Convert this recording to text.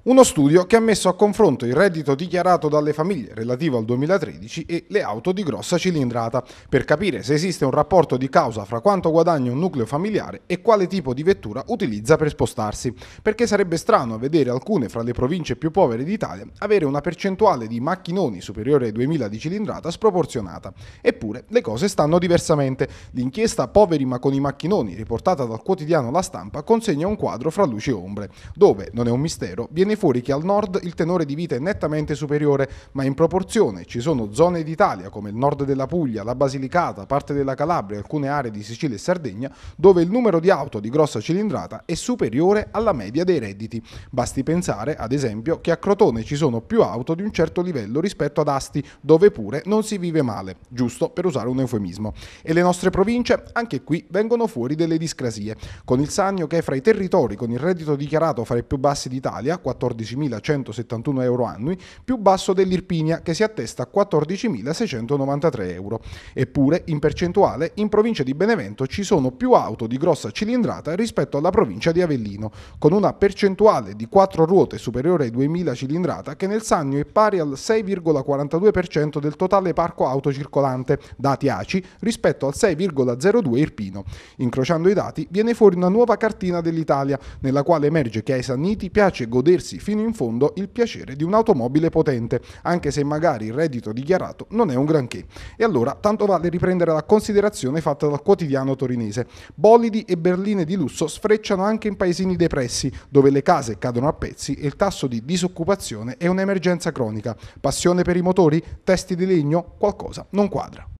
Uno studio che ha messo a confronto il reddito dichiarato dalle famiglie relativo al 2013 e le auto di grossa cilindrata, per capire se esiste un rapporto di causa fra quanto guadagna un nucleo familiare e quale tipo di vettura utilizza per spostarsi, perché sarebbe strano vedere alcune fra le province più povere d'Italia avere una percentuale di macchinoni superiore ai 2000 di cilindrata sproporzionata. Eppure le cose stanno diversamente. L'inchiesta Poveri ma con i macchinoni, riportata dal quotidiano La Stampa, consegna un quadro fra luci e ombre, dove, non è un mistero, viene fuori che al nord il tenore di vita è nettamente superiore, ma in proporzione ci sono zone d'Italia come il nord della Puglia, la Basilicata, parte della Calabria alcune aree di Sicilia e Sardegna, dove il numero di auto di grossa cilindrata è superiore alla media dei redditi. Basti pensare, ad esempio, che a Crotone ci sono più auto di un certo livello rispetto ad Asti, dove pure non si vive male, giusto per usare un eufemismo. E le nostre province, anche qui, vengono fuori delle discrasie, con il Sannio che è fra i territori con il reddito dichiarato fra i più bassi d'Italia, 14.171 euro annui, più basso dell'Irpinia che si attesta a 14.693 euro. Eppure, in percentuale, in provincia di Benevento ci sono più auto di grossa cilindrata rispetto alla provincia di Avellino, con una percentuale di 4 ruote superiore ai 2.000 cilindrata che nel Sannio è pari al 6,42% del totale parco auto circolante, dati ACI, rispetto al 6,02 Irpino. Incrociando i dati viene fuori una nuova cartina dell'Italia, nella quale emerge che ai Sanniti piace godersi fino in fondo il piacere di un'automobile potente, anche se magari il reddito dichiarato non è un granché. E allora tanto vale riprendere la considerazione fatta dal quotidiano torinese. Bolidi e berline di lusso sfrecciano anche in paesini depressi, dove le case cadono a pezzi e il tasso di disoccupazione è un'emergenza cronica. Passione per i motori? Testi di legno? Qualcosa non quadra.